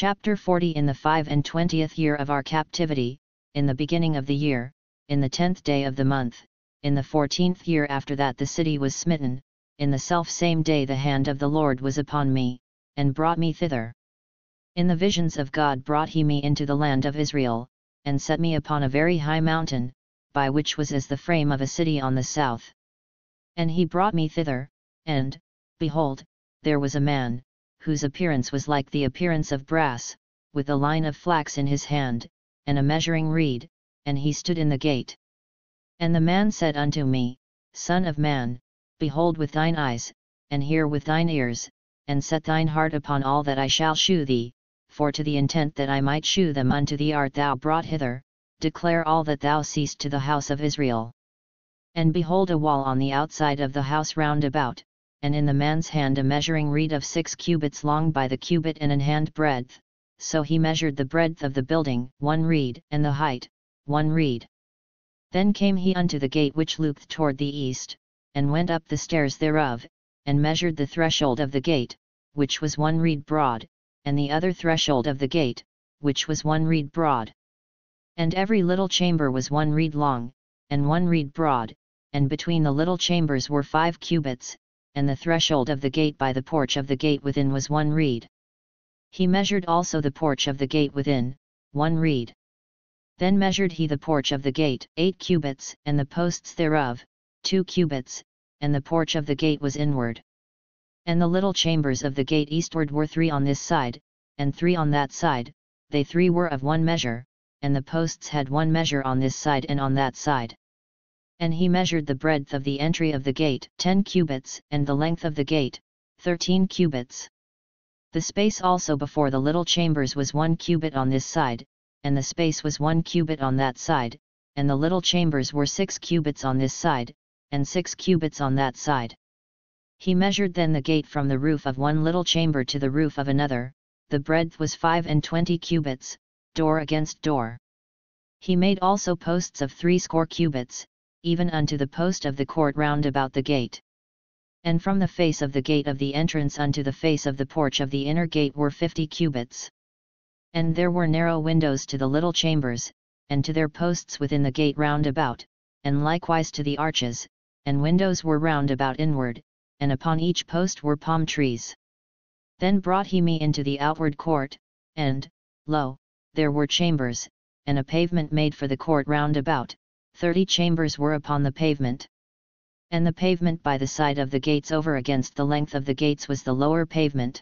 Chapter 40 In the five and twentieth year of our captivity, in the beginning of the year, in the tenth day of the month, in the fourteenth year after that the city was smitten, in the self same day the hand of the Lord was upon me, and brought me thither. In the visions of God brought he me into the land of Israel, and set me upon a very high mountain, by which was as the frame of a city on the south. And he brought me thither, and, behold, there was a man, whose appearance was like the appearance of brass, with a line of flax in his hand, and a measuring reed, and he stood in the gate. And the man said unto me, Son of man, behold with thine eyes, and hear with thine ears, and set thine heart upon all that I shall shew thee, for to the intent that I might shew them unto thee art thou brought hither, declare all that thou seest to the house of Israel. And behold a wall on the outside of the house round about, and in the man's hand a measuring reed of six cubits long by the cubit and an hand breadth, so he measured the breadth of the building, one reed, and the height, one reed. Then came he unto the gate which looked toward the east, and went up the stairs thereof, and measured the threshold of the gate, which was one reed broad, and the other threshold of the gate, which was one reed broad. And every little chamber was one reed long, and one reed broad, and between the little chambers were five cubits, and the threshold of the gate by the porch of the gate within was one reed. He measured also the porch of the gate within, one reed. Then measured he the porch of the gate, eight cubits, and the posts thereof, two cubits, and the porch of the gate was inward. And the little chambers of the gate eastward were three on this side, and three on that side, they three were of one measure, and the posts had one measure on this side and on that side. And he measured the breadth of the entry of the gate, ten cubits, and the length of the gate, thirteen cubits. The space also before the little chambers was one cubit on this side, and the space was one cubit on that side, and the little chambers were six cubits on this side, and six cubits on that side. He measured then the gate from the roof of one little chamber to the roof of another, the breadth was five and twenty cubits, door against door. He made also posts of threescore cubits, even unto the post of the court round about the gate. And from the face of the gate of the entrance unto the face of the porch of the inner gate were fifty cubits. And there were narrow windows to the little chambers, and to their posts within the gate round about, and likewise to the arches, and windows were round about inward, and upon each post were palm trees. Then brought he me into the outward court, and, lo, there were chambers, and a pavement made for the court round about, thirty chambers were upon the pavement. And the pavement by the side of the gates over against the length of the gates was the lower pavement.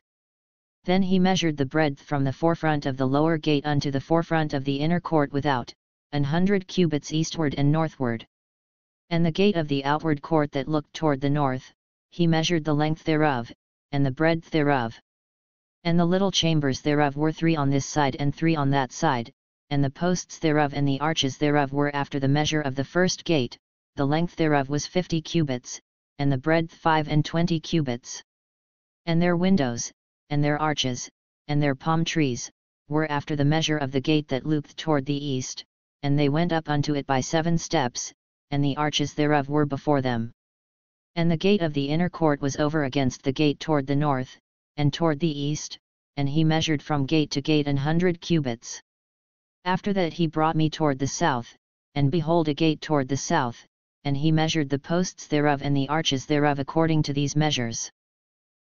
Then he measured the breadth from the forefront of the lower gate unto the forefront of the inner court without, an hundred cubits eastward and northward. And the gate of the outward court that looked toward the north, he measured the length thereof, and the breadth thereof. And the little chambers thereof were three on this side and three on that side, and the posts thereof and the arches thereof were after the measure of the first gate, the length thereof was fifty cubits, and the breadth five and twenty cubits. And their windows, and their arches, and their palm trees, were after the measure of the gate that looked toward the east, and they went up unto it by seven steps, and the arches thereof were before them. And the gate of the inner court was over against the gate toward the north, and toward the east, and he measured from gate to gate an hundred cubits. After that he brought me toward the south, and behold a gate toward the south, and he measured the posts thereof and the arches thereof according to these measures.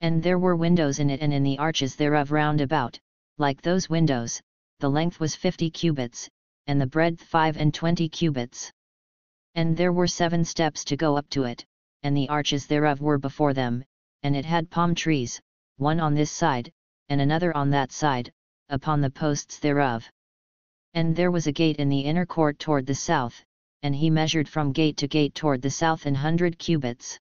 And there were windows in it and in the arches thereof round about, like those windows, the length was fifty cubits, and the breadth five and twenty cubits. And there were seven steps to go up to it, and the arches thereof were before them, and it had palm trees, one on this side, and another on that side, upon the posts thereof. And there was a gate in the inner court toward the south, and he measured from gate to gate toward the south an hundred cubits.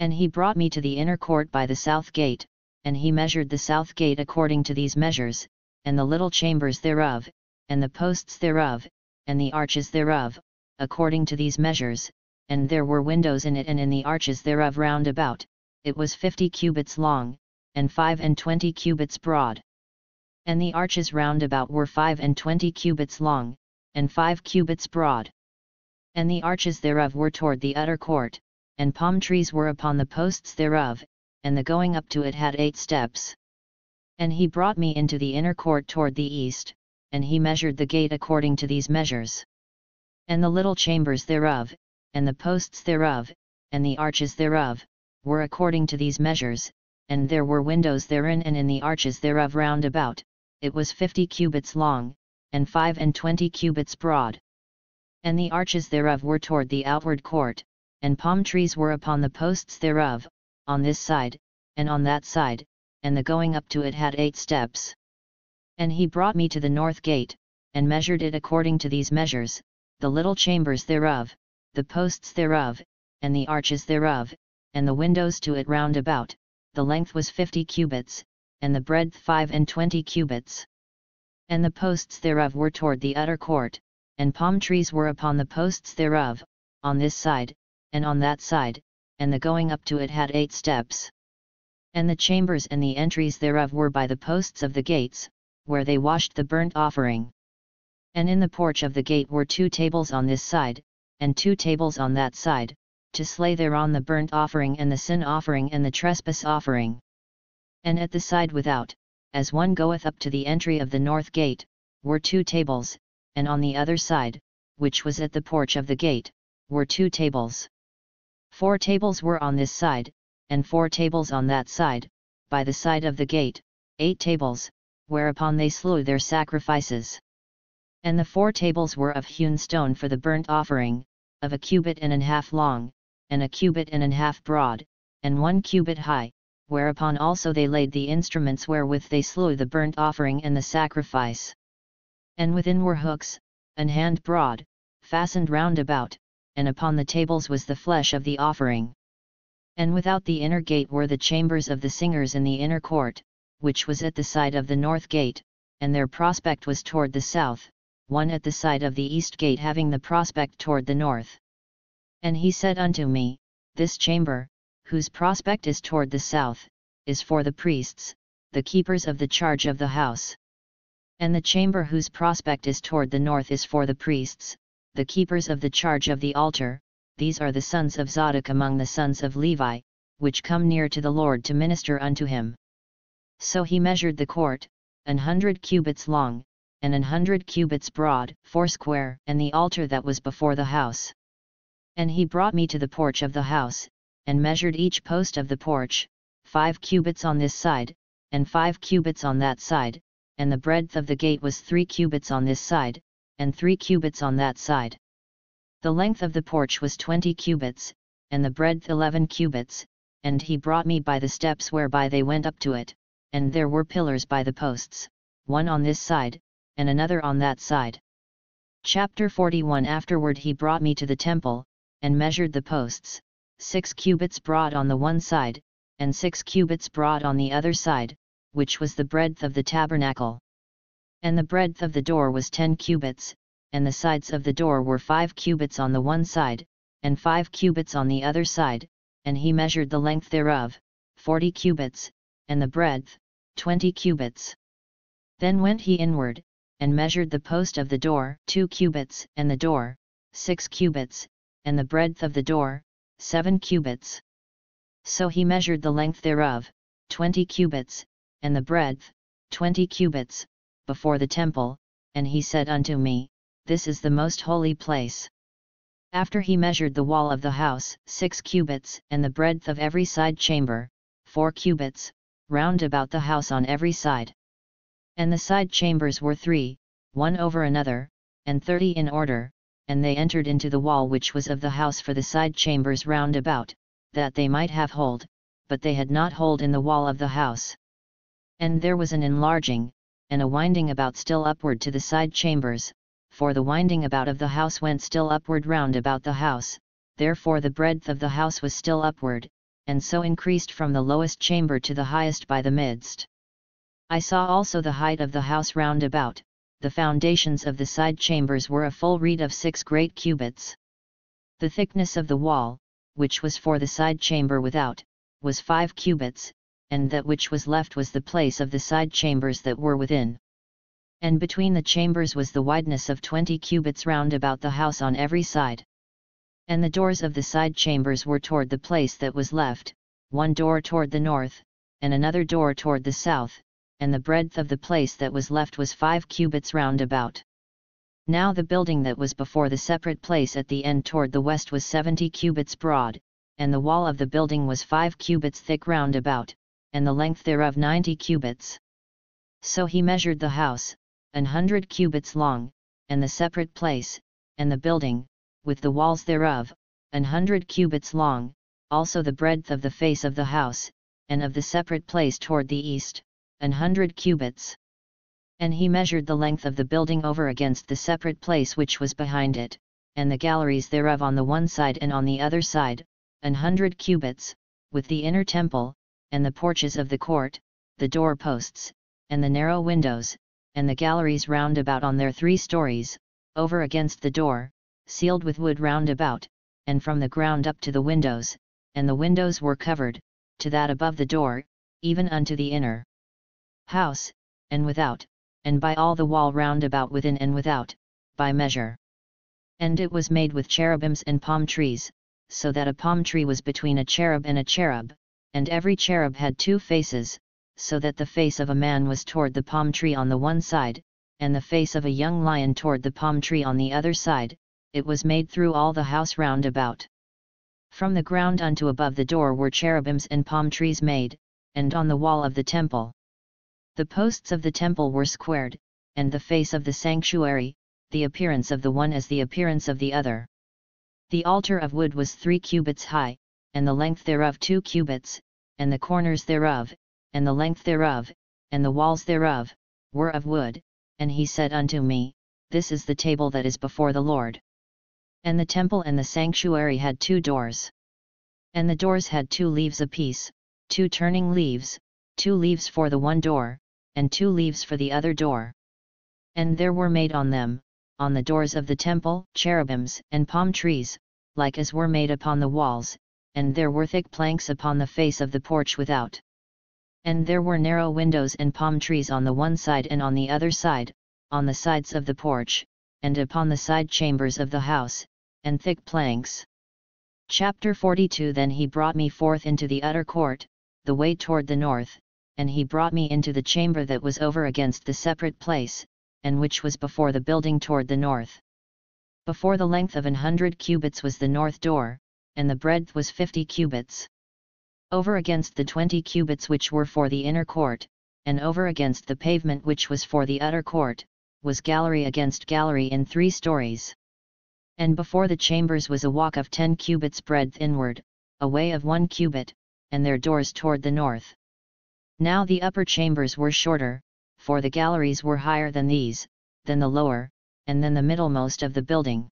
And he brought me to the inner court by the south gate, and he measured the south gate according to these measures, and the little chambers thereof, and the posts thereof, and the arches thereof, according to these measures, and there were windows in it and in the arches thereof round about, it was fifty cubits long, and five and twenty cubits broad and the arches round about were five and twenty cubits long, and five cubits broad. And the arches thereof were toward the utter court, and palm trees were upon the posts thereof, and the going up to it had eight steps. And he brought me into the inner court toward the east, and he measured the gate according to these measures. And the little chambers thereof, and the posts thereof, and the arches thereof, were according to these measures, and there were windows therein and in the arches thereof round about, it was fifty cubits long, and five and twenty cubits broad. And the arches thereof were toward the outward court, and palm trees were upon the posts thereof, on this side, and on that side, and the going up to it had eight steps. And he brought me to the north gate, and measured it according to these measures, the little chambers thereof, the posts thereof, and the arches thereof, and the windows to it round about, the length was fifty cubits, and the breadth five and twenty cubits. And the posts thereof were toward the utter court, and palm trees were upon the posts thereof, on this side, and on that side, and the going up to it had eight steps. And the chambers and the entries thereof were by the posts of the gates, where they washed the burnt offering. And in the porch of the gate were two tables on this side, and two tables on that side, to slay thereon the burnt offering and the sin offering and the trespass offering. And at the side without, as one goeth up to the entry of the north gate, were two tables, and on the other side, which was at the porch of the gate, were two tables. Four tables were on this side, and four tables on that side, by the side of the gate, eight tables, whereupon they slew their sacrifices. And the four tables were of hewn stone for the burnt offering, of a cubit and an half long, and a cubit and an half broad, and one cubit high, whereupon also they laid the instruments wherewith they slew the burnt offering and the sacrifice. And within were hooks, an hand broad, fastened round about, and upon the tables was the flesh of the offering. And without the inner gate were the chambers of the singers in the inner court, which was at the side of the north gate, and their prospect was toward the south, one at the side of the east gate having the prospect toward the north. And he said unto me, This chamber, whose prospect is toward the south, is for the priests, the keepers of the charge of the house. And the chamber whose prospect is toward the north is for the priests, the keepers of the charge of the altar, these are the sons of Zadok among the sons of Levi, which come near to the Lord to minister unto him. So he measured the court, an hundred cubits long, and an hundred cubits broad, foursquare, and the altar that was before the house. And he brought me to the porch of the house, and measured each post of the porch, five cubits on this side, and five cubits on that side, and the breadth of the gate was three cubits on this side, and three cubits on that side. The length of the porch was twenty cubits, and the breadth eleven cubits, and he brought me by the steps whereby they went up to it, and there were pillars by the posts, one on this side, and another on that side. Chapter 41 Afterward he brought me to the temple, and measured the posts, six cubits broad on the one side, and six cubits broad on the other side, which was the breadth of the tabernacle. And the breadth of the door was ten cubits, and the sides of the door were five cubits on the one side, and five cubits on the other side, and he measured the length thereof, forty cubits, and the breadth, twenty cubits. Then went he inward, and measured the post of the door two cubits, and the door, six cubits, and the breadth of the door, seven cubits. So he measured the length thereof, twenty cubits, and the breadth, twenty cubits, before the temple, and he said unto me, This is the most holy place. After he measured the wall of the house, six cubits, and the breadth of every side chamber, four cubits, round about the house on every side. And the side chambers were three, one over another, and thirty in order, and they entered into the wall which was of the house for the side chambers round about, that they might have hold, but they had not hold in the wall of the house. And there was an enlarging, and a winding about still upward to the side chambers, for the winding about of the house went still upward round about the house, therefore the breadth of the house was still upward, and so increased from the lowest chamber to the highest by the midst. I saw also the height of the house round about, the foundations of the side chambers were a full reed of six great cubits. The thickness of the wall, which was for the side chamber without, was five cubits, and that which was left was the place of the side chambers that were within. And between the chambers was the wideness of twenty cubits round about the house on every side. And the doors of the side chambers were toward the place that was left, one door toward the north, and another door toward the south, and the breadth of the place that was left was five cubits round about. Now the building that was before the separate place at the end toward the west was seventy cubits broad, and the wall of the building was five cubits thick round about, and the length thereof ninety cubits. So he measured the house, an hundred cubits long, and the separate place, and the building, with the walls thereof, an hundred cubits long, also the breadth of the face of the house, and of the separate place toward the east, an hundred cubits. And he measured the length of the building over against the separate place which was behind it, and the galleries thereof on the one side and on the other side, an hundred cubits, with the inner temple, and the porches of the court, the door posts, and the narrow windows, and the galleries round about on their three stories, over against the door, sealed with wood round about, and from the ground up to the windows, and the windows were covered, to that above the door, even unto the inner house, and without, and by all the wall round about within and without, by measure. And it was made with cherubims and palm trees, so that a palm tree was between a cherub and a cherub, and every cherub had two faces, so that the face of a man was toward the palm tree on the one side, and the face of a young lion toward the palm tree on the other side, it was made through all the house round about. From the ground unto above the door were cherubims and palm trees made, and on the wall of the temple. The posts of the temple were squared, and the face of the sanctuary, the appearance of the one as the appearance of the other. The altar of wood was three cubits high, and the length thereof two cubits, and the corners thereof, and the length thereof, and the walls thereof, were of wood, and he said unto me, This is the table that is before the Lord. And the temple and the sanctuary had two doors. And the doors had two leaves apiece, two turning leaves, two leaves for the one door, and two leaves for the other door. And there were made on them, on the doors of the temple, cherubims and palm trees, like as were made upon the walls, and there were thick planks upon the face of the porch without. And there were narrow windows and palm trees on the one side and on the other side, on the sides of the porch, and upon the side chambers of the house, and thick planks. Chapter 42 Then he brought me forth into the utter court, the way toward the north, and he brought me into the chamber that was over against the separate place, and which was before the building toward the north. Before the length of an hundred cubits was the north door, and the breadth was fifty cubits. Over against the twenty cubits which were for the inner court, and over against the pavement which was for the utter court, was gallery against gallery in three stories. And before the chambers was a walk of ten cubits breadth inward, a way of one cubit, and their doors toward the north. Now the upper chambers were shorter, for the galleries were higher than these, than the lower, and than the middlemost of the building.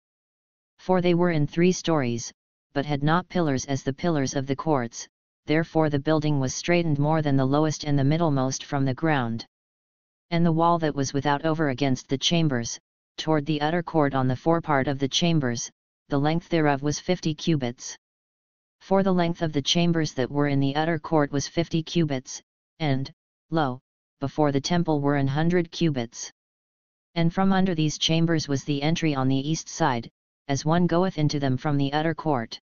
For they were in three stories, but had not pillars as the pillars of the courts, therefore the building was straitened more than the lowest and the middlemost from the ground. And the wall that was without over against the chambers, toward the utter court on the forepart of the chambers, the length thereof was fifty cubits. For the length of the chambers that were in the utter court was fifty cubits, and, lo, before the temple were an hundred cubits. And from under these chambers was the entry on the east side, as one goeth into them from the utter court.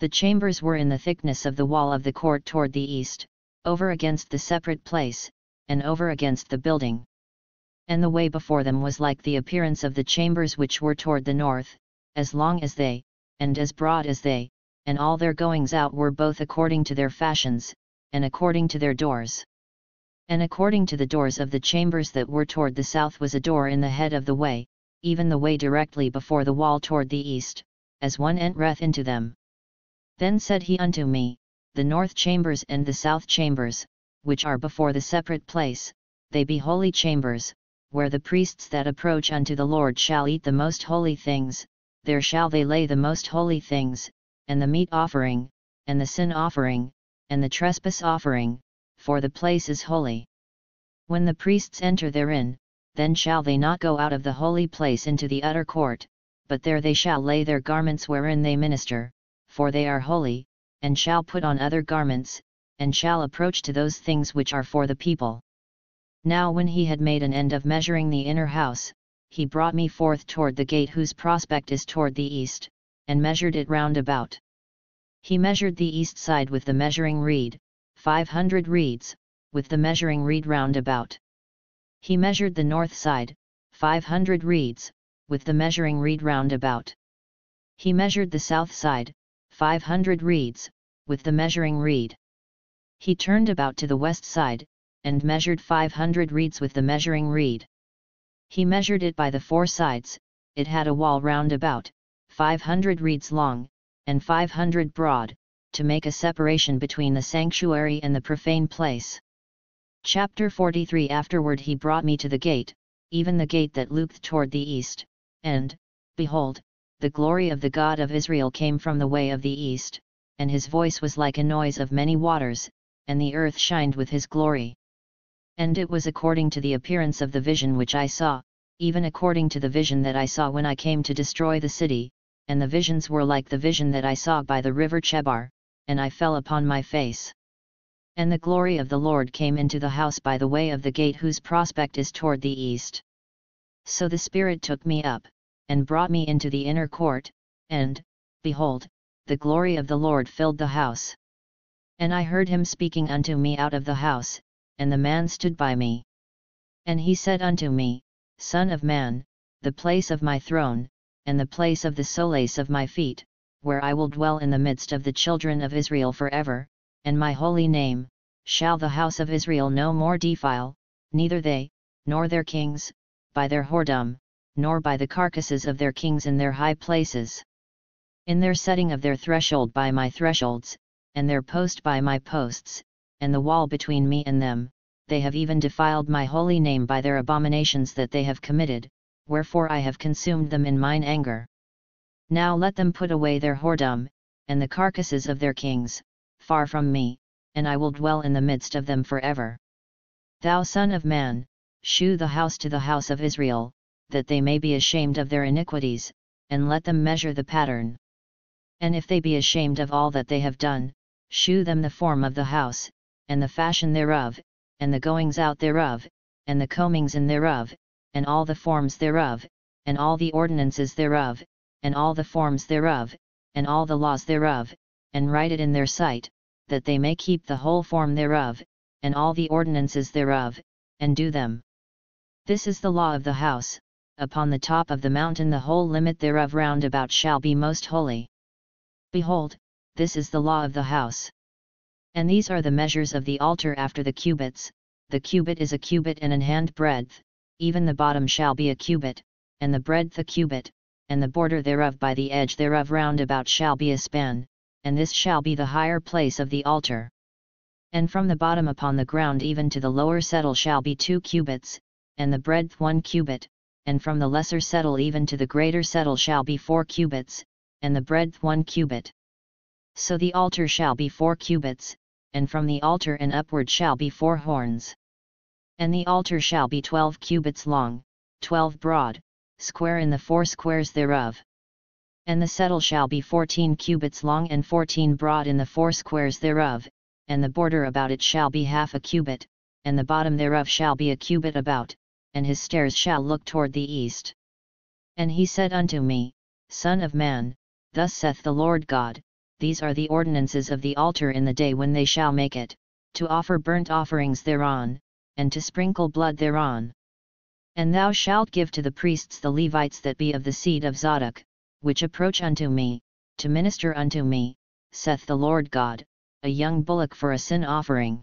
The chambers were in the thickness of the wall of the court toward the east, over against the separate place, and over against the building. And the way before them was like the appearance of the chambers which were toward the north, as long as they, and as broad as they, and all their goings out were both according to their fashions, and according to their doors. And according to the doors of the chambers that were toward the south was a door in the head of the way, even the way directly before the wall toward the east, as one entereth into them. Then said he unto me, The north chambers and the south chambers, which are before the separate place, they be holy chambers, where the priests that approach unto the Lord shall eat the most holy things, there shall they lay the most holy things, and the meat offering, and the sin offering, and the trespass offering, for the place is holy. When the priests enter therein, then shall they not go out of the holy place into the utter court, but there they shall lay their garments wherein they minister, for they are holy, and shall put on other garments, and shall approach to those things which are for the people. Now when he had made an end of measuring the inner house, he brought me forth toward the gate whose prospect is toward the east, and measured it round about. He measured the east side with the measuring reed, five hundred reeds, with the measuring reed round about. He measured the north side, five hundred reeds, with the measuring reed round about. He measured the south side, five hundred reeds, with the measuring reed. He turned about to the west side, and measured five hundred reeds with the measuring reed. He measured it by the four sides, it had a wall round about, five hundred reeds long, and five hundred broad, to make a separation between the sanctuary and the profane place. Chapter 43 Afterward he brought me to the gate, even the gate that looked toward the east, and, behold, the glory of the God of Israel came from the way of the east, and his voice was like a noise of many waters, and the earth shined with his glory. And it was according to the appearance of the vision which I saw, even according to the vision that I saw when I came to destroy the city, and the visions were like the vision that I saw by the river Chebar, and I fell upon my face. And the glory of the Lord came into the house by the way of the gate whose prospect is toward the east. So the Spirit took me up, and brought me into the inner court, and, behold, the glory of the Lord filled the house. And I heard him speaking unto me out of the house, and the man stood by me. And he said unto me, Son of man, the place of my throne, and the place of the solace of my feet, where I will dwell in the midst of the children of Israel for ever, and my holy name, shall the house of Israel no more defile, neither they, nor their kings, by their whoredom, nor by the carcasses of their kings in their high places. In their setting of their threshold by my thresholds, and their post by my posts, and the wall between me and them, they have even defiled my holy name by their abominations that they have committed, wherefore I have consumed them in mine anger. Now let them put away their whoredom, and the carcasses of their kings, far from me, and I will dwell in the midst of them for ever. Thou Son of Man, shew the house to the house of Israel, that they may be ashamed of their iniquities, and let them measure the pattern. And if they be ashamed of all that they have done, shew them the form of the house, and the fashion thereof, and the goings out thereof, and the combings in thereof, and all the forms thereof, and all the ordinances thereof, and all the forms thereof, and all the laws thereof, and write it in their sight, that they may keep the whole form thereof, and all the ordinances thereof, and do them. This is the law of the house, upon the top of the mountain the whole limit thereof round about shall be most holy. Behold, this is the law of the house. And these are the measures of the altar after the cubits, the cubit is a cubit and an hand breadth, even the bottom shall be a cubit, and the breadth a cubit, and the border thereof by the edge thereof round about shall be a span, and this shall be the higher place of the altar. And from the bottom upon the ground even to the lower settle shall be two cubits, and the breadth one cubit, and from the lesser settle even to the greater settle shall be four cubits, and the breadth one cubit. So the altar shall be four cubits, and from the altar and upward shall be four horns. And the altar shall be twelve cubits long, twelve broad, square in the four squares thereof and the settle shall be fourteen cubits long and fourteen broad in the four squares thereof, and the border about it shall be half a cubit, and the bottom thereof shall be a cubit about, and his stairs shall look toward the east. And he said unto me, Son of man, thus saith the Lord God, These are the ordinances of the altar in the day when they shall make it, to offer burnt offerings thereon, and to sprinkle blood thereon. And thou shalt give to the priests the Levites that be of the seed of Zadok, which approach unto me, to minister unto me, saith the Lord God, a young bullock for a sin offering.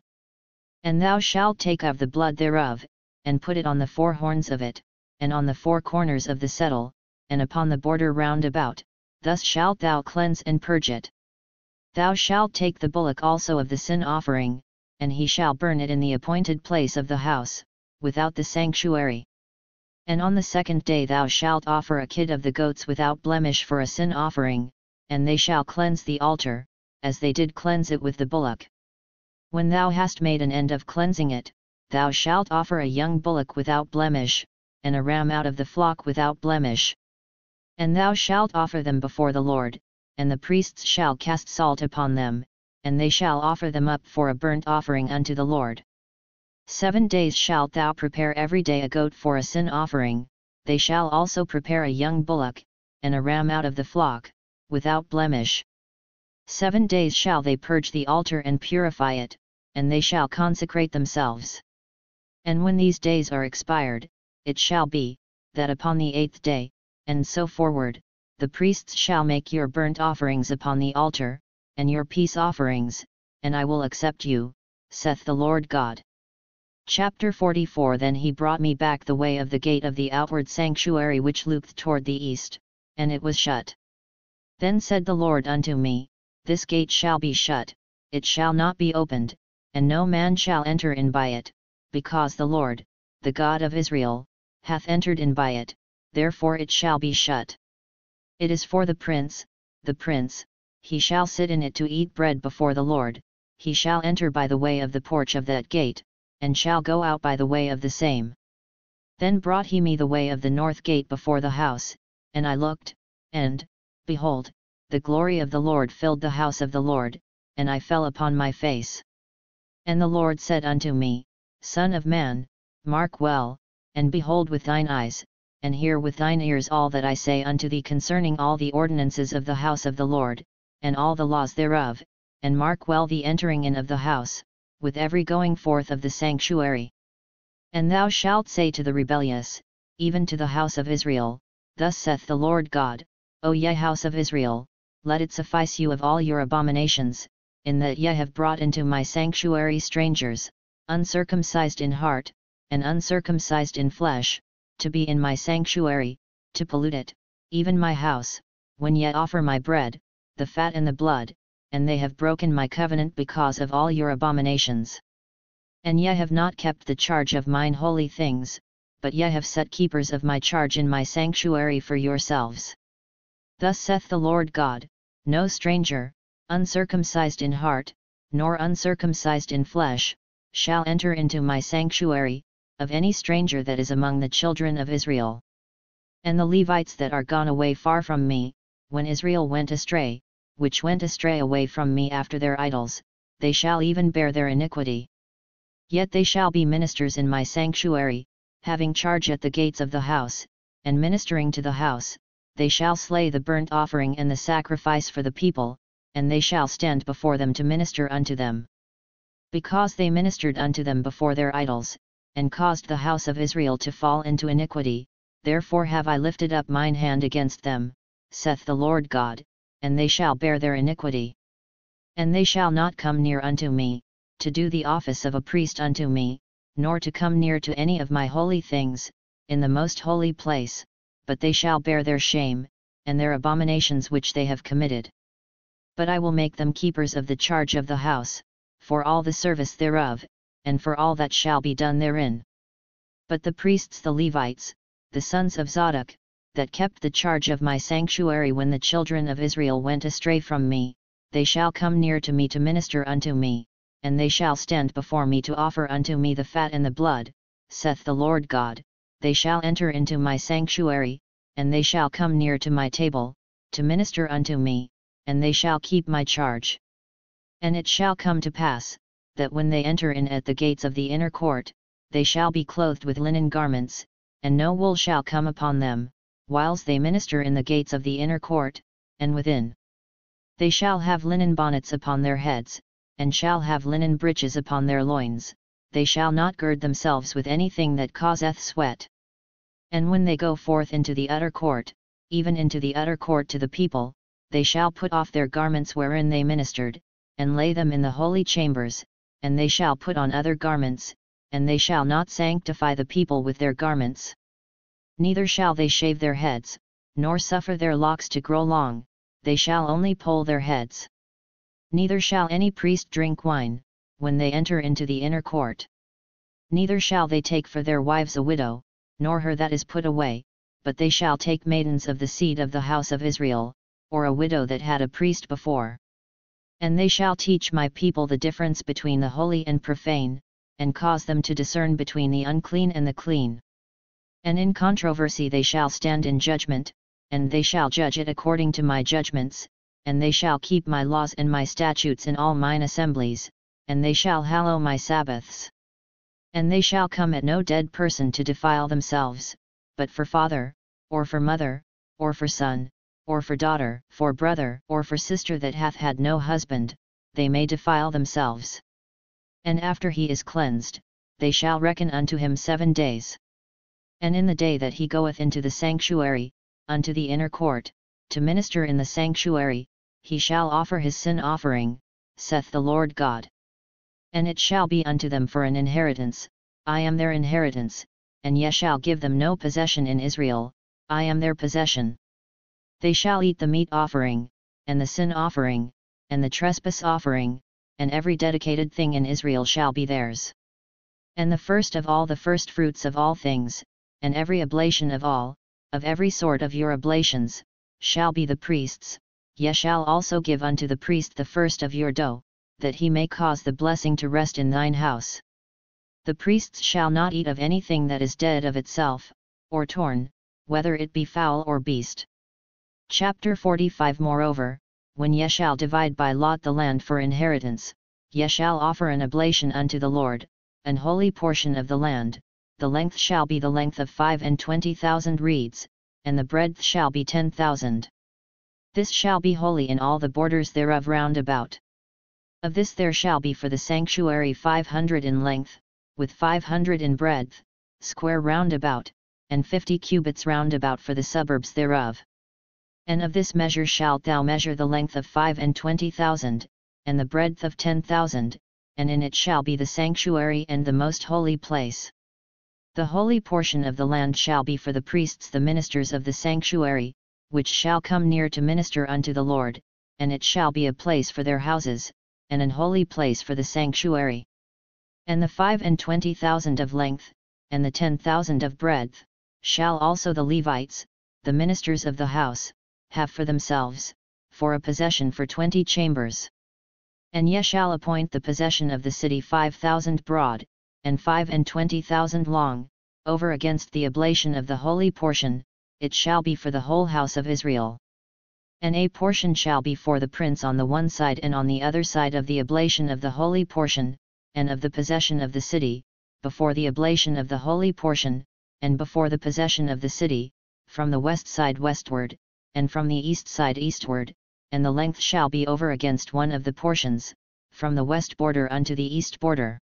And thou shalt take of the blood thereof, and put it on the four horns of it, and on the four corners of the settle, and upon the border round about, thus shalt thou cleanse and purge it. Thou shalt take the bullock also of the sin offering, and he shall burn it in the appointed place of the house, without the sanctuary. And on the second day thou shalt offer a kid of the goats without blemish for a sin offering, and they shall cleanse the altar, as they did cleanse it with the bullock. When thou hast made an end of cleansing it, thou shalt offer a young bullock without blemish, and a ram out of the flock without blemish. And thou shalt offer them before the Lord, and the priests shall cast salt upon them, and they shall offer them up for a burnt offering unto the Lord. Seven days shalt thou prepare every day a goat for a sin offering, they shall also prepare a young bullock, and a ram out of the flock, without blemish. Seven days shall they purge the altar and purify it, and they shall consecrate themselves. And when these days are expired, it shall be, that upon the eighth day, and so forward, the priests shall make your burnt offerings upon the altar, and your peace offerings, and I will accept you, saith the Lord God. Chapter 44 Then he brought me back the way of the gate of the outward sanctuary which looked toward the east, and it was shut. Then said the Lord unto me, This gate shall be shut, it shall not be opened, and no man shall enter in by it, because the Lord, the God of Israel, hath entered in by it, therefore it shall be shut. It is for the prince, the prince, he shall sit in it to eat bread before the Lord, he shall enter by the way of the porch of that gate, and shall go out by the way of the same. Then brought he me the way of the north gate before the house, and I looked, and, behold, the glory of the Lord filled the house of the Lord, and I fell upon my face. And the Lord said unto me, Son of man, mark well, and behold with thine eyes, and hear with thine ears all that I say unto thee concerning all the ordinances of the house of the Lord, and all the laws thereof, and mark well the entering in of the house, with every going forth of the sanctuary. And thou shalt say to the rebellious, even to the house of Israel, Thus saith the Lord God, O ye house of Israel, let it suffice you of all your abominations, in that ye have brought into my sanctuary strangers, uncircumcised in heart, and uncircumcised in flesh, to be in my sanctuary, to pollute it, even my house, when ye offer my bread, the fat and the blood, and they have broken my covenant because of all your abominations. And ye have not kept the charge of mine holy things, but ye have set keepers of my charge in my sanctuary for yourselves. Thus saith the Lord God, No stranger, uncircumcised in heart, nor uncircumcised in flesh, shall enter into my sanctuary, of any stranger that is among the children of Israel. And the Levites that are gone away far from me, when Israel went astray, which went astray away from me after their idols, they shall even bear their iniquity. Yet they shall be ministers in my sanctuary, having charge at the gates of the house, and ministering to the house, they shall slay the burnt offering and the sacrifice for the people, and they shall stand before them to minister unto them. Because they ministered unto them before their idols, and caused the house of Israel to fall into iniquity, therefore have I lifted up mine hand against them, saith the Lord God, and they shall bear their iniquity. And they shall not come near unto me, to do the office of a priest unto me, nor to come near to any of my holy things, in the most holy place, but they shall bear their shame, and their abominations which they have committed but I will make them keepers of the charge of the house, for all the service thereof, and for all that shall be done therein. But the priests the Levites, the sons of Zadok, that kept the charge of my sanctuary when the children of Israel went astray from me, they shall come near to me to minister unto me, and they shall stand before me to offer unto me the fat and the blood, saith the Lord God, they shall enter into my sanctuary, and they shall come near to my table, to minister unto me, and they shall keep my charge. And it shall come to pass, that when they enter in at the gates of the inner court, they shall be clothed with linen garments, and no wool shall come upon them, whiles they minister in the gates of the inner court, and within. They shall have linen bonnets upon their heads, and shall have linen breeches upon their loins, they shall not gird themselves with anything that causeth sweat. And when they go forth into the utter court, even into the utter court to the people, they shall put off their garments wherein they ministered, and lay them in the holy chambers, and they shall put on other garments, and they shall not sanctify the people with their garments. Neither shall they shave their heads, nor suffer their locks to grow long, they shall only poll their heads. Neither shall any priest drink wine, when they enter into the inner court. Neither shall they take for their wives a widow, nor her that is put away, but they shall take maidens of the seed of the house of Israel, or a widow that had a priest before. And they shall teach my people the difference between the holy and profane, and cause them to discern between the unclean and the clean. And in controversy they shall stand in judgment, and they shall judge it according to my judgments, and they shall keep my laws and my statutes in all mine assemblies, and they shall hallow my Sabbaths. And they shall come at no dead person to defile themselves, but for father, or for mother, or for son, or for daughter, for brother, or for sister that hath had no husband, they may defile themselves. And after he is cleansed, they shall reckon unto him seven days. And in the day that he goeth into the sanctuary, unto the inner court, to minister in the sanctuary, he shall offer his sin offering, saith the Lord God. And it shall be unto them for an inheritance, I am their inheritance, and ye shall give them no possession in Israel, I am their possession. They shall eat the meat offering, and the sin offering, and the trespass offering, and every dedicated thing in Israel shall be theirs. And the first of all the first fruits of all things, and every oblation of all, of every sort of your oblations, shall be the priest's, ye shall also give unto the priest the first of your dough, that he may cause the blessing to rest in thine house. The priests shall not eat of anything that is dead of itself, or torn, whether it be fowl or beast. Chapter 45 Moreover, when ye shall divide by lot the land for inheritance, ye shall offer an oblation unto the Lord, an holy portion of the land, the length shall be the length of five and twenty thousand reeds, and the breadth shall be ten thousand. This shall be holy in all the borders thereof round about. Of this there shall be for the sanctuary five hundred in length, with five hundred in breadth, square round about, and fifty cubits round about for the suburbs thereof. And of this measure shalt thou measure the length of five and twenty thousand, and the breadth of ten thousand, and in it shall be the sanctuary and the most holy place. The holy portion of the land shall be for the priests the ministers of the sanctuary, which shall come near to minister unto the Lord, and it shall be a place for their houses, and an holy place for the sanctuary. And the five and twenty thousand of length, and the ten thousand of breadth, shall also the Levites, the ministers of the house, have for themselves, for a possession for twenty chambers. And ye shall appoint the possession of the city five thousand broad, and five and twenty thousand long, over against the oblation of the holy portion, it shall be for the whole house of Israel. And a portion shall be for the prince on the one side and on the other side of the oblation of the holy portion, and of the possession of the city, before the oblation of the holy portion, and before the possession of the city, from the west side westward, and from the east side eastward, and the length shall be over against one of the portions, from the west border unto the east border.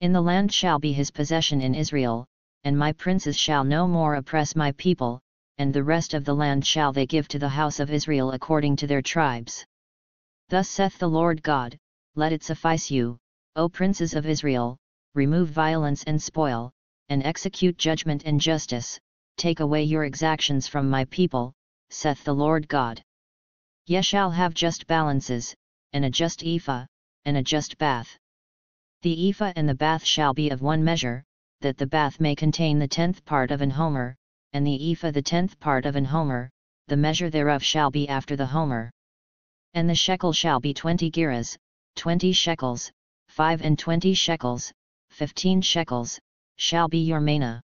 In the land shall be his possession in Israel, and my princes shall no more oppress my people, and the rest of the land shall they give to the house of Israel according to their tribes. Thus saith the Lord God, Let it suffice you, O princes of Israel, remove violence and spoil, and execute judgment and justice, take away your exactions from my people, saith the Lord God. Ye shall have just balances, and a just ephah, and a just bath. The ephah and the bath shall be of one measure, that the bath may contain the tenth part of an homer, and the ephah the tenth part of an homer, the measure thereof shall be after the homer. And the shekel shall be twenty gerahs, twenty shekels, five and twenty shekels, fifteen shekels, shall be your maneh.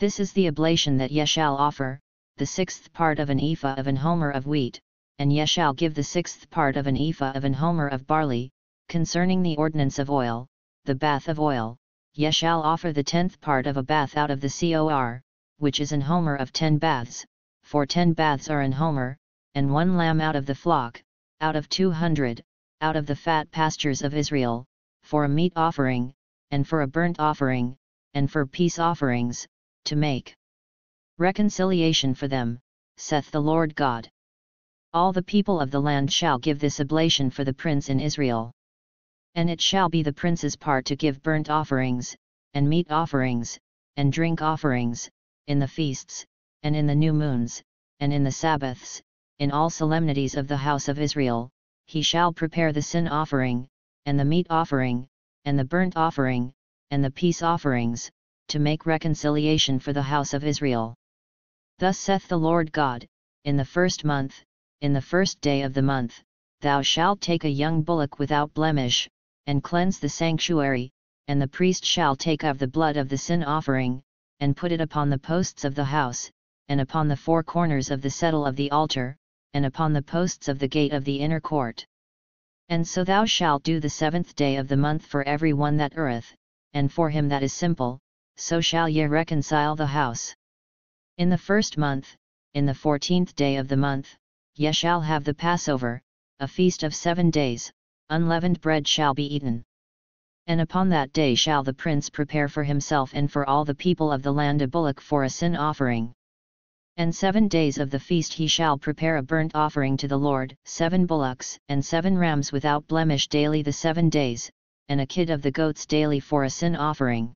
This is the oblation that ye shall offer, the sixth part of an ephah of an homer of wheat, and ye shall give the sixth part of an ephah of an homer of barley, concerning the ordinance of oil, the bath of oil, ye shall offer the tenth part of a bath out of the cor, which is an homer of ten baths, for ten baths are an homer, and one lamb out of the flock, out of two hundred, out of the fat pastures of Israel, for a meat offering, and for a burnt offering, and for peace offerings, to make reconciliation for them, saith the Lord God. All the people of the land shall give this oblation for the prince in Israel. And it shall be the prince's part to give burnt offerings, and meat offerings, and drink offerings, in the feasts, and in the new moons, and in the Sabbaths, in all solemnities of the house of Israel, he shall prepare the sin offering, and the meat offering, and the burnt offering, and the peace offerings, to make reconciliation for the house of Israel. Thus saith the Lord God, In the first month, in the first day of the month, thou shalt take a young bullock without blemish, and cleanse the sanctuary, and the priest shall take of the blood of the sin offering, and put it upon the posts of the house, and upon the four corners of the settle of the altar, and upon the posts of the gate of the inner court. And so thou shalt do the seventh day of the month for every one that erreth, and for him that is simple, so shall ye reconcile the house. In the first month, in the fourteenth day of the month, ye shall have the Passover, a feast of seven days, unleavened bread shall be eaten. And upon that day shall the prince prepare for himself and for all the people of the land a bullock for a sin offering. And seven days of the feast he shall prepare a burnt offering to the Lord, seven bullocks, and seven rams without blemish daily the seven days, and a kid of the goats daily for a sin offering.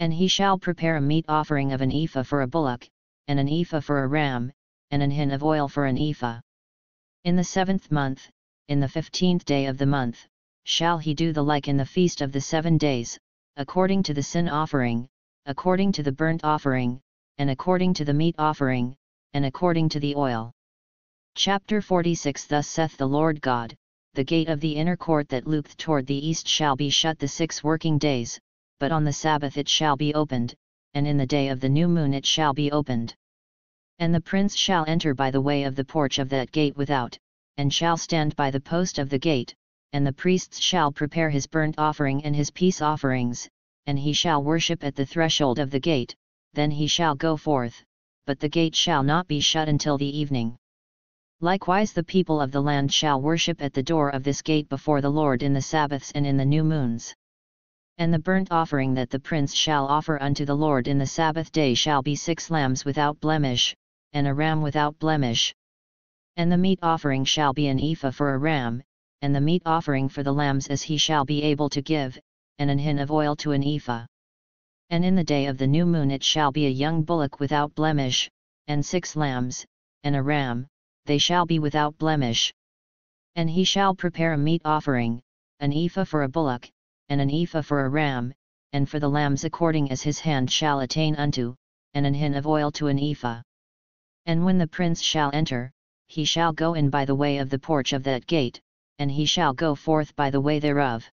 And he shall prepare a meat offering of an ephah for a bullock, and an ephah for a ram, and an hin of oil for an ephah. In the seventh month, in the fifteenth day of the month, shall he do the like in the feast of the seven days, according to the sin offering, according to the burnt offering, and according to the meat offering, and according to the oil. Chapter 46 Thus saith the Lord God, The gate of the inner court that looketh toward the east shall be shut the six working days, but on the Sabbath it shall be opened, and in the day of the new moon it shall be opened. And the prince shall enter by the way of the porch of that gate without, and shall stand by the post of the gate, and the priests shall prepare his burnt offering and his peace offerings, and he shall worship at the threshold of the gate, then he shall go forth, but the gate shall not be shut until the evening. Likewise the people of the land shall worship at the door of this gate before the Lord in the Sabbaths and in the new moons. And the burnt offering that the prince shall offer unto the Lord in the Sabbath day shall be six lambs without blemish, and a ram without blemish. And the meat offering shall be an ephah for a ram, and the meat offering for the lambs as he shall be able to give, and an hin of oil to an ephah. And in the day of the new moon it shall be a young bullock without blemish, and six lambs, and a ram, they shall be without blemish. And he shall prepare a meat offering, an ephah for a bullock, and an ephah for a ram, and for the lambs according as his hand shall attain unto, and an hin of oil to an ephah. And when the prince shall enter, he shall go in by the way of the porch of that gate, and he shall go forth by the way thereof.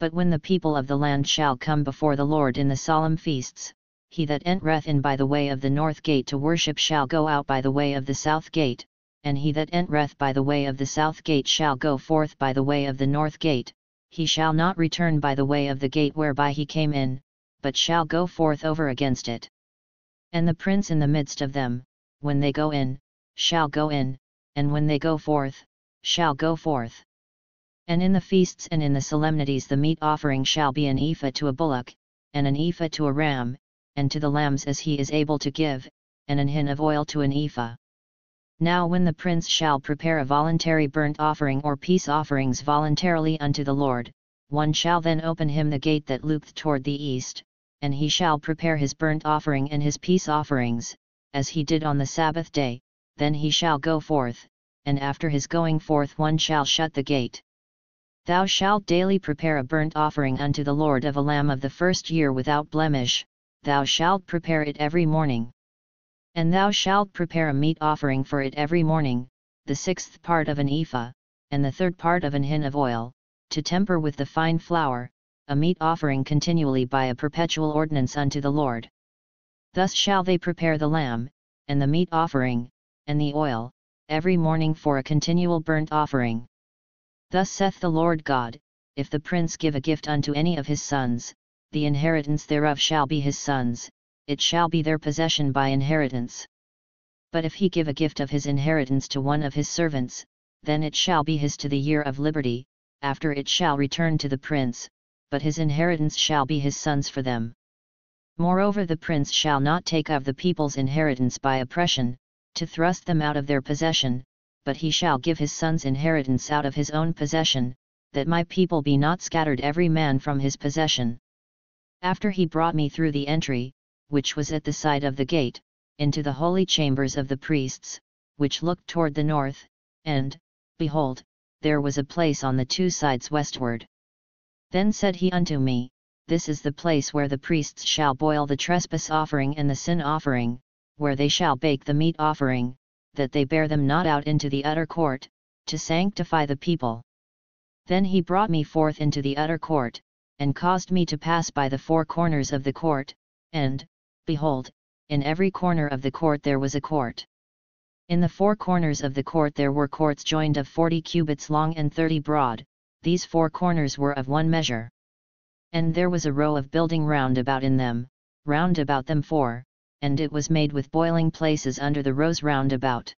But when the people of the land shall come before the Lord in the solemn feasts, he that entereth in by the way of the north gate to worship shall go out by the way of the south gate, and he that entereth by the way of the south gate shall go forth by the way of the north gate, he shall not return by the way of the gate whereby he came in, but shall go forth over against it. And the prince in the midst of them, when they go in, shall go in, and when they go forth, shall go forth. And in the feasts and in the solemnities the meat offering shall be an ephah to a bullock, and an ephah to a ram, and to the lambs as he is able to give, and an hin of oil to an ephah. Now when the prince shall prepare a voluntary burnt offering or peace offerings voluntarily unto the Lord, one shall then open him the gate that looketh toward the east, and he shall prepare his burnt offering and his peace offerings, as he did on the Sabbath day, then he shall go forth, and after his going forth one shall shut the gate. Thou shalt daily prepare a burnt offering unto the Lord of a lamb of the first year without blemish, thou shalt prepare it every morning. And thou shalt prepare a meat offering for it every morning, the sixth part of an ephah, and the third part of an hin of oil, to temper with the fine flour, a meat offering continually by a perpetual ordinance unto the Lord. Thus shall they prepare the lamb, and the meat offering, and the oil, every morning for a continual burnt offering. Thus saith the Lord God, If the prince give a gift unto any of his sons, the inheritance thereof shall be his sons, it shall be their possession by inheritance. But if he give a gift of his inheritance to one of his servants, then it shall be his to the year of liberty, after it shall return to the prince, but his inheritance shall be his sons for them. Moreover the prince shall not take of the people's inheritance by oppression, to thrust them out of their possession, but he shall give his son's inheritance out of his own possession, that my people be not scattered every man from his possession. After he brought me through the entry, which was at the side of the gate, into the holy chambers of the priests, which looked toward the north, and, behold, there was a place on the two sides westward. Then said he unto me, This is the place where the priests shall boil the trespass offering and the sin offering, where they shall bake the meat offering, that they bear them not out into the utter court, to sanctify the people. Then he brought me forth into the utter court, and caused me to pass by the four corners of the court, and, behold, in every corner of the court there was a court. In the four corners of the court there were courts joined of forty cubits long and thirty broad, these four corners were of one measure. And there was a row of building round about in them, round about them four, and it was made with boiling places under the rows round about.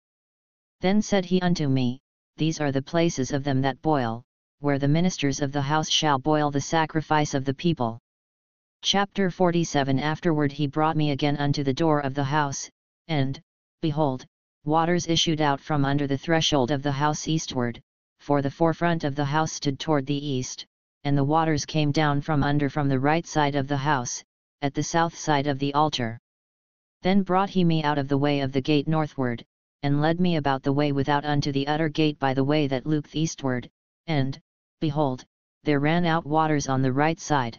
Then said he unto me, These are the places of them that boil, where the ministers of the house shall boil the sacrifice of the people. Chapter 47 Afterward he brought me again unto the door of the house, and, behold, waters issued out from under the threshold of the house eastward, for the forefront of the house stood toward the east, and the waters came down from under from the right side of the house, at the south side of the altar. Then brought he me out of the way of the gate northward, and led me about the way without unto the utter gate by the way that looked eastward, and, behold, there ran out waters on the right side.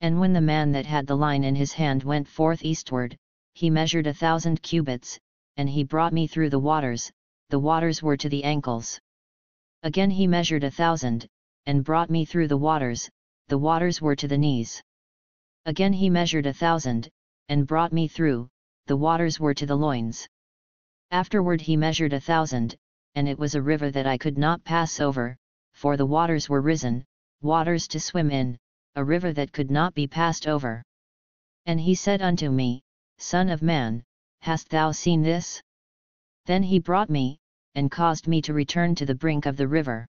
And when the man that had the line in his hand went forth eastward, he measured a thousand cubits, and he brought me through the waters, the waters were to the ankles. Again he measured a thousand, and brought me through the waters, the waters were to the knees. Again he measured a thousand, and brought me through, the waters were to the loins. Afterward he measured a thousand, and it was a river that I could not pass over, for the waters were risen, waters to swim in, a river that could not be passed over. And he said unto me, Son of man, hast thou seen this? Then he brought me, and caused me to return to the brink of the river.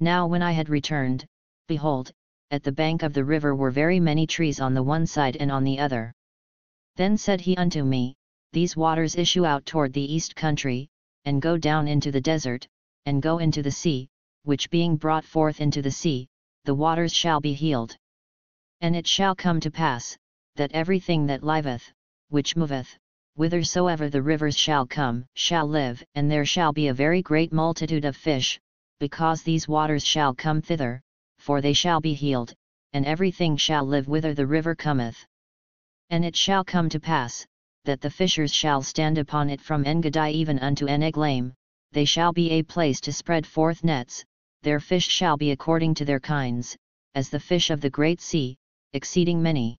Now when I had returned, behold, at the bank of the river were very many trees on the one side and on the other. Then said he unto me, These waters issue out toward the east country, and go down into the desert, and go into the sea, which being brought forth into the sea, the waters shall be healed. And it shall come to pass, that everything that liveth, which moveth, whithersoever the rivers shall come, shall live, and there shall be a very great multitude of fish, because these waters shall come thither, for they shall be healed, and everything shall live whither the river cometh. And it shall come to pass, that the fishers shall stand upon it from Engedi even unto Eneglaim, they shall be a place to spread forth nets, their fish shall be according to their kinds, as the fish of the great sea, exceeding many.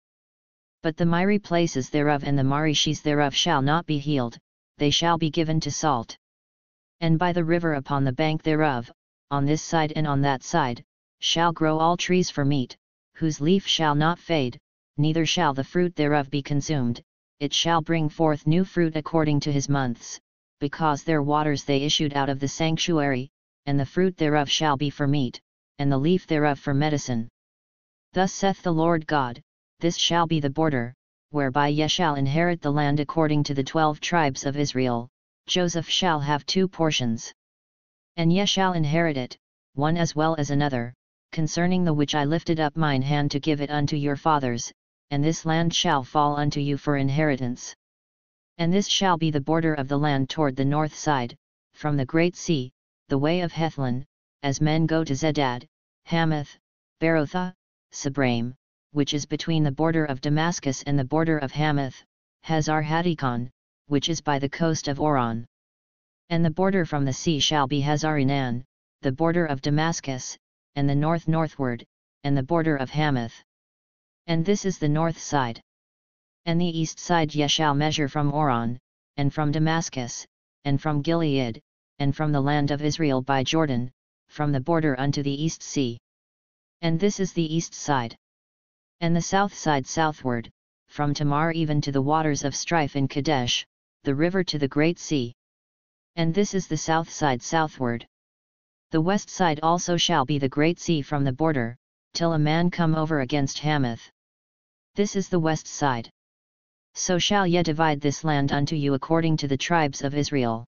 But the miry places thereof and the marishes thereof shall not be healed, they shall be given to salt. And by the river upon the bank thereof, on this side and on that side, shall grow all trees for meat, whose leaf shall not fade, neither shall the fruit thereof be consumed, it shall bring forth new fruit according to his months, because their waters they issued out of the sanctuary, and the fruit thereof shall be for meat, and the leaf thereof for medicine. Thus saith the Lord God, this shall be the border, whereby ye shall inherit the land according to the twelve tribes of Israel, Joseph shall have two portions. And ye shall inherit it, one as well as another, concerning the which I lifted up mine hand to give it unto your fathers, and this land shall fall unto you for inheritance. And this shall be the border of the land toward the north side, from the great sea, the way of Hethlon, as men go to Zedad, Hamath, Berothah, Sibraim, which is between the border of Damascus and the border of Hamath, Hazarhatticon, which is by the coast of Hauran. And the border from the sea shall be Hazarenan, the border of Damascus, and the north northward, and the border of Hamath. And this is the north side. And the east side ye shall measure from Hauran, and from Damascus, and from Gilead, and from the land of Israel by Jordan, from the border unto the east sea. And this is the east side and the south side southward, from Tamar even to the waters of strife in Kadesh, the river to the great sea. And this is the south side southward. The west side also shall be the great sea from the border, till a man come over against Hamath. This is the west side. So shall ye divide this land unto you according to the tribes of Israel.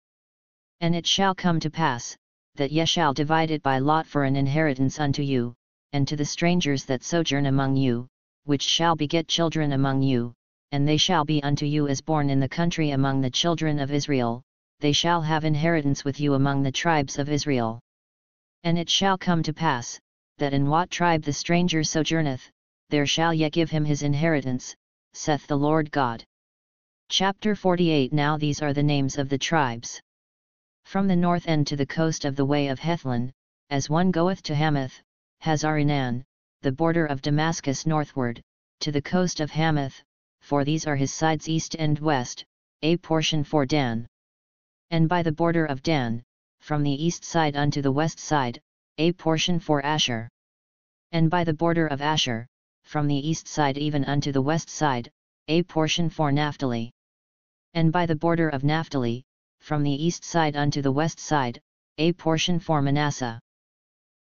And it shall come to pass, that ye shall divide it by lot for an inheritance unto you, and to the strangers that sojourn among you, which shall beget children among you, and they shall be unto you as born in the country among the children of Israel, they shall have inheritance with you among the tribes of Israel. And it shall come to pass, that in what tribe the stranger sojourneth, there shall ye give him his inheritance, saith the Lord God. Chapter 48 Now these are the names of the tribes. From the north end to the coast of the way of Hethlon, as one goeth to Hamath, Hazarenan, the border of Damascus northward, to the coast of Hamath, for these are his sides east and west, a portion for Dan. And by the border of Dan, from the east side unto the west side, a portion for Asher. And by the border of Asher, from the east side even unto the west side, a portion for Naphtali. And by the border of Naphtali, from the east side unto the west side, a portion for Manasseh.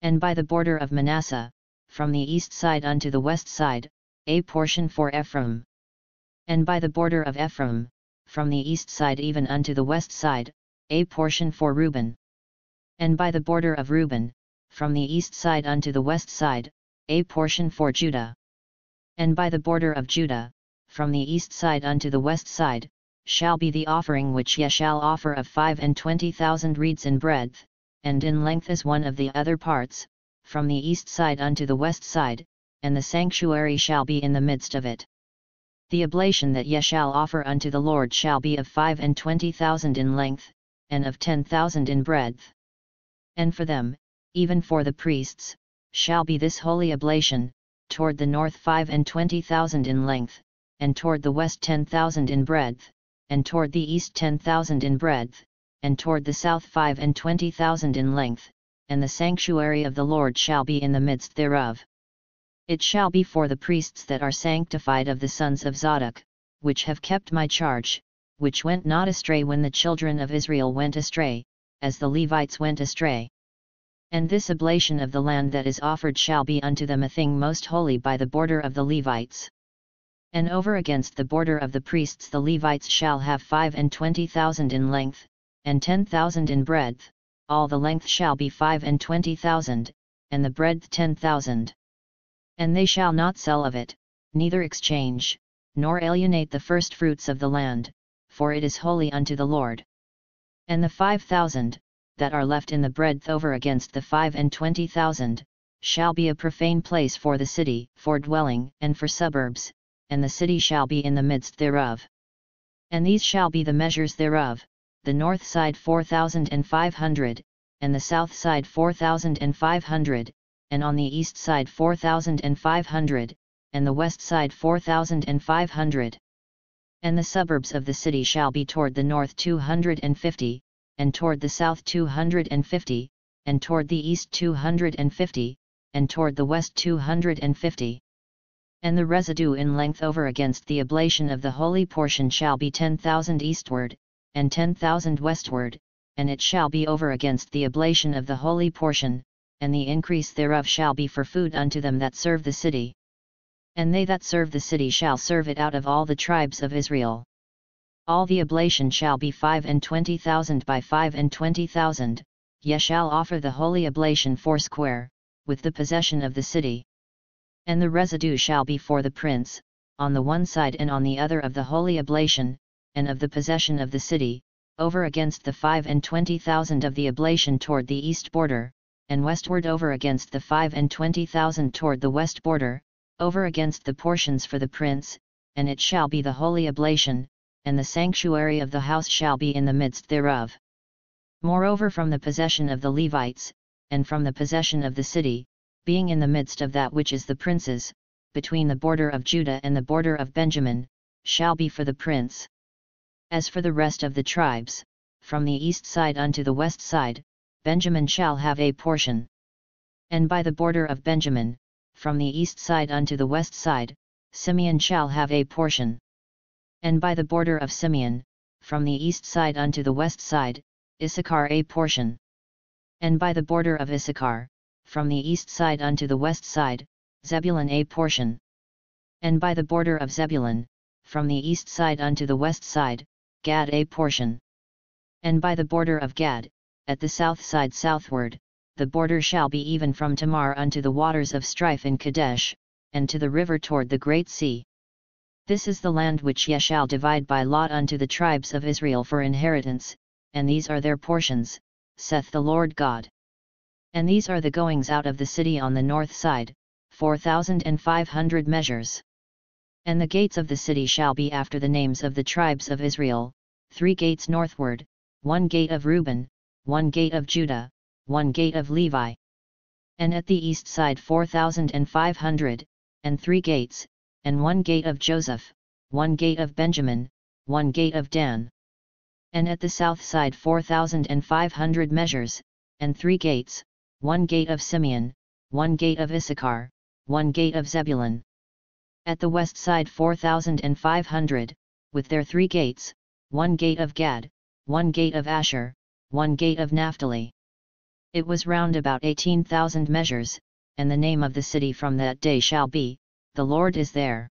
And by the border of Manasseh, from the east side unto the west side, a portion for Ephraim. And by the border of Ephraim, from the east side even unto the west side, a portion for Reuben. And by the border of Reuben, from the east side unto the west side, a portion for Judah. And by the border of Judah, from the east side unto the west side, shall be the offering which ye shall offer of five and twenty thousand reeds in breadth, and in length as one of the other parts, from the east side unto the west side, and the sanctuary shall be in the midst of it. The oblation that ye shall offer unto the Lord shall be of five and twenty thousand in length, and of ten thousand in breadth. And for them, even for the priests, shall be this holy oblation, toward the north five and twenty thousand in length, and toward the west ten thousand in breadth, and toward the east ten thousand in breadth, and toward the south five and twenty thousand in length, and the sanctuary of the Lord shall be in the midst thereof. It shall be for the priests that are sanctified of the sons of Zadok, which have kept my charge, which went not astray when the children of Israel went astray, as the Levites went astray. And this oblation of the land that is offered shall be unto them a thing most holy by the border of the Levites. And over against the border of the priests the Levites shall have five and twenty thousand in length, and ten thousand in breadth, all the length shall be five and twenty thousand, and the breadth ten thousand. And they shall not sell of it, neither exchange, nor alienate the first fruits of the land, for it is holy unto the Lord. And the five thousand, that are left in the breadth over against the five and twenty thousand, shall be a profane place for the city, for dwelling, and for suburbs, and the city shall be in the midst thereof. And these shall be the measures thereof, the north side four thousand and five hundred, and the south side four thousand and five hundred, and on the east side four thousand and five hundred, and the west side four thousand and five hundred. And the suburbs of the city shall be toward the north two hundred and fifty, and toward the south 250, and toward the east 250, and toward the west 250. And the residue in length over against the oblation of the holy portion shall be 10,000 eastward, and 10,000 westward, and it shall be over against the oblation of the holy portion, and the increase thereof shall be for food unto them that serve the city. And they that serve the city shall serve it out of all the tribes of Israel. All the oblation shall be five and twenty thousand by five and twenty thousand, ye shall offer the holy oblation foursquare, with the possession of the city. And the residue shall be for the prince, on the one side and on the other of the holy oblation, and of the possession of the city, over against the five and twenty thousand of the oblation toward the east border, and westward over against the five and twenty thousand toward the west border, over against the portions for the prince, and it shall be the holy oblation, and the sanctuary of the house shall be in the midst thereof. Moreover from the possession of the Levites, and from the possession of the city, being in the midst of that which is the prince's, between the border of Judah and the border of Benjamin, shall be for the prince. As for the rest of the tribes, from the east side unto the west side, Benjamin shall have a portion. And by the border of Benjamin, from the east side unto the west side, Simeon shall have a portion and by the border of Simeon, from the east side unto the west side, Issachar a portion. And by the border of Issachar, from the east side unto the west side, Zebulun a portion. And by the border of Zebulun, from the east side unto the west side, Gad a portion. And by the border of Gad, at the south side southward, the border shall be even from Tamar unto the waters of strife in Kadesh, and to the river toward the great sea. This is the land which ye shall divide by lot unto the tribes of Israel for inheritance, and these are their portions, saith the Lord God. And these are the goings out of the city on the north side, four thousand and five hundred measures. And the gates of the city shall be after the names of the tribes of Israel, three gates northward, one gate of Reuben, one gate of Judah, one gate of Levi. And at the east side four thousand and five hundred, and three gates, and one gate of Joseph, one gate of Benjamin, one gate of Dan. And at the south side four thousand and five hundred measures, and three gates, one gate of Simeon, one gate of Issachar, one gate of Zebulun. At the west side four thousand and five hundred, with their three gates, one gate of Gad, one gate of Asher, one gate of Naphtali. It was round about eighteen thousand measures, and the name of the city from that day shall be, The Lord is there.